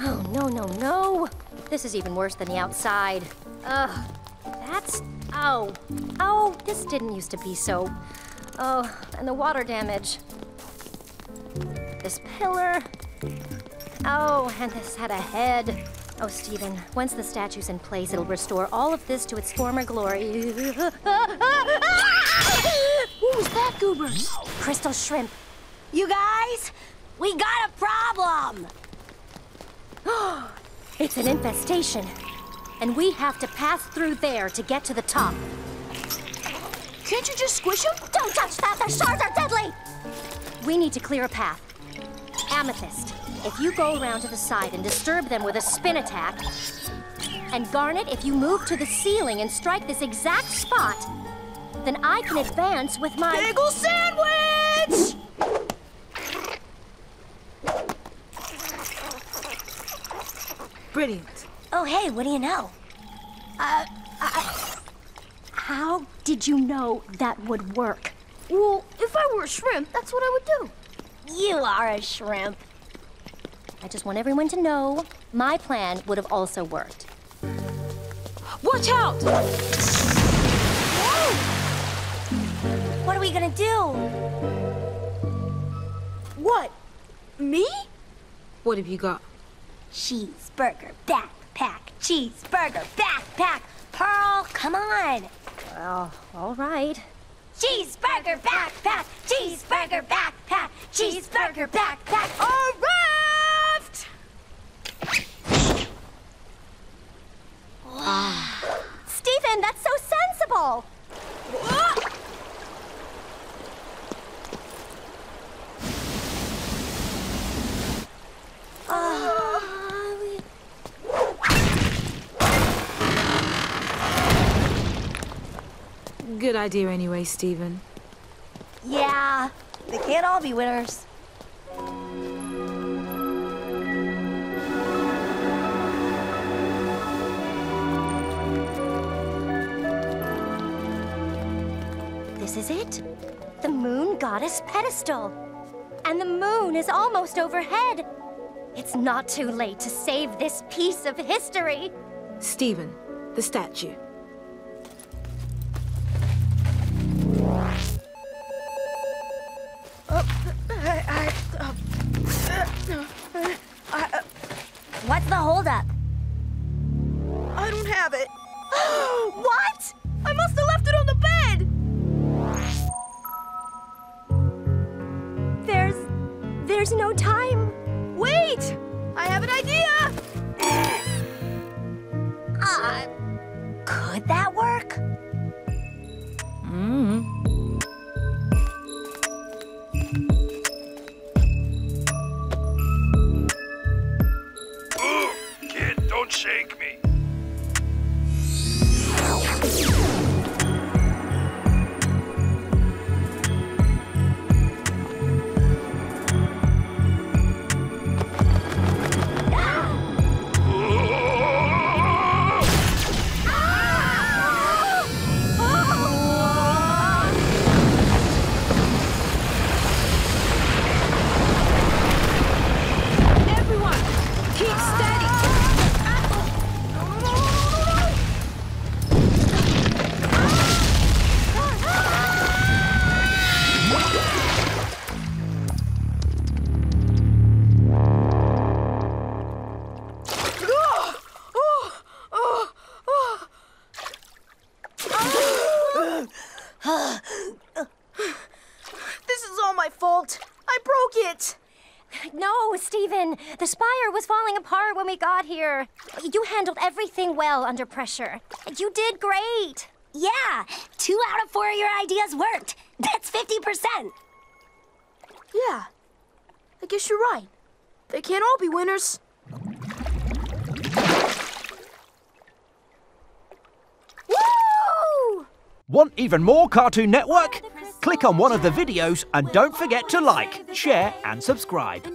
Oh, no, no, no. This is even worse than the outside. Ugh. That's. Oh. Oh, this didn't used to be so. Oh, and the water damage. This pillar. Oh, and this had a head. Oh, Steven, once the statue's in place, it'll restore all of this to its former glory. What was that, goober? Crystal shrimp. You guys, we got a problem! It's an infestation. And we have to pass through there to get to the top. Can't you just squish them? Don't touch that! The shards are deadly! We need to clear a path. Amethyst, if you go around to the side and disturb them with a spin attack, and Garnet, if you move to the ceiling and strike this exact spot, then I can advance with my. Bagel sandwich! Brilliant. Oh, hey, what do you know? Uh How did you know that would work? Well, if I were a shrimp, that's what I would do. You are a shrimp. I just want everyone to know my plan would have also worked. Watch out! What are we gonna do? What? Me? What have you got? Cheeseburger backpack. Cheeseburger backpack. Pearl, come on. Well, all right. Cheeseburger backpack. Cheeseburger backpack. Cheeseburger backpack. A raft! Steven, that's so sensible! Good idea anyway, Steven. Yeah, they can't all be winners. This is it. The moon goddess pedestal. And the moon is almost overhead. It's not too late to save this piece of history. Steven, the statue. What's the holdup? I don't have it. what? I must have left it on the bed. There's. there's no time. Wait! I have an idea! Uh, could that shake me. Broke it. No, Steven. The spire was falling apart when we got here. You handled everything well under pressure. You did great. Yeah, two out of four of your ideas worked. That's 50%. Yeah, I guess you're right. They can't all be winners. Woo! Want even more Cartoon Network? Oh, Click on one of the videos and don't forget to like, share, and subscribe.